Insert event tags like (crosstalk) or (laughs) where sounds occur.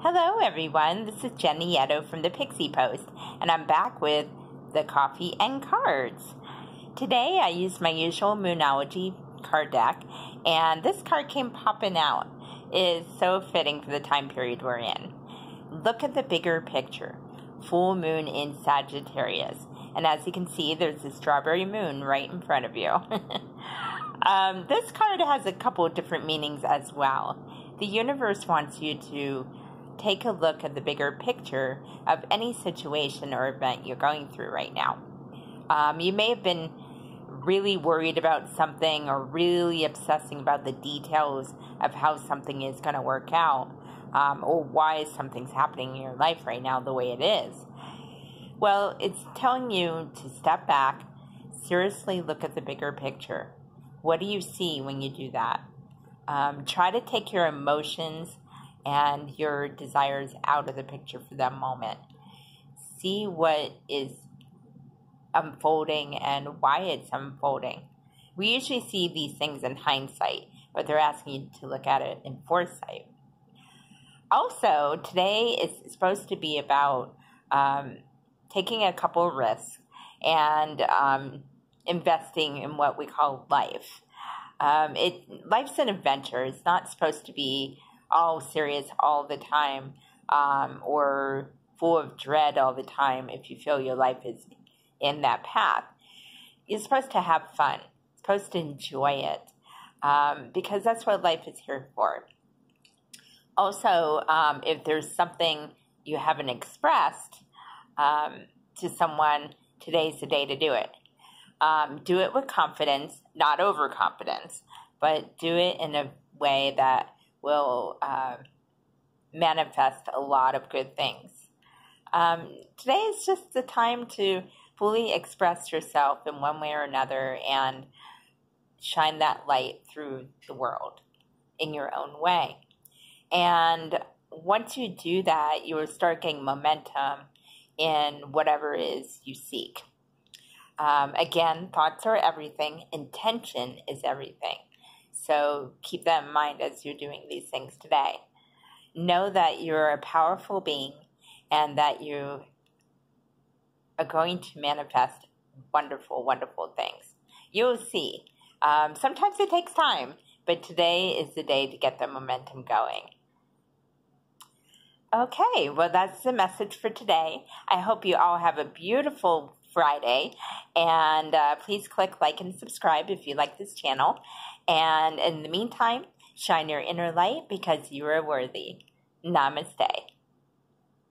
Hello, everyone. This is Jenn Nieto from the Pixie Post, and I'm back with the coffee and cards. Today, I used my usual Moonology card deck, and this card came popping out. It is so fitting for the time period we're in. Look at the bigger picture full moon in Sagittarius. And as you can see, there's a strawberry moon right in front of you. (laughs) um, this card has a couple of different meanings as well. The universe wants you to take a look at the bigger picture of any situation or event you're going through right now. Um, you may have been really worried about something or really obsessing about the details of how something is going to work out um, or why something's happening in your life right now the way it is. Well, it's telling you to step back, seriously look at the bigger picture. What do you see when you do that? Um, try to take your emotions and your desires out of the picture for that moment. See what is unfolding and why it's unfolding. We usually see these things in hindsight, but they're asking you to look at it in foresight. Also, today is supposed to be about um, taking a couple of risks and um, investing in what we call life. Um, it life's an adventure. It's not supposed to be all serious all the time um, or full of dread all the time if you feel your life is in that path. You're supposed to have fun, you're supposed to enjoy it um, because that's what life is here for. Also, um, if there's something you haven't expressed um, to someone, today's the day to do it. Um, do it with confidence, not overconfidence, but do it in a way that will uh, manifest a lot of good things. Um, today is just the time to fully express yourself in one way or another and shine that light through the world in your own way. And once you do that, you will start getting momentum in whatever it is you seek. Um, again, thoughts are everything, intention is everything. So keep that in mind as you're doing these things today. Know that you're a powerful being and that you are going to manifest wonderful, wonderful things. You'll see. Um, sometimes it takes time, but today is the day to get the momentum going. Okay, well, that's the message for today. I hope you all have a beautiful Friday. And uh, please click like and subscribe if you like this channel. And in the meantime, shine your inner light because you are worthy. Namaste.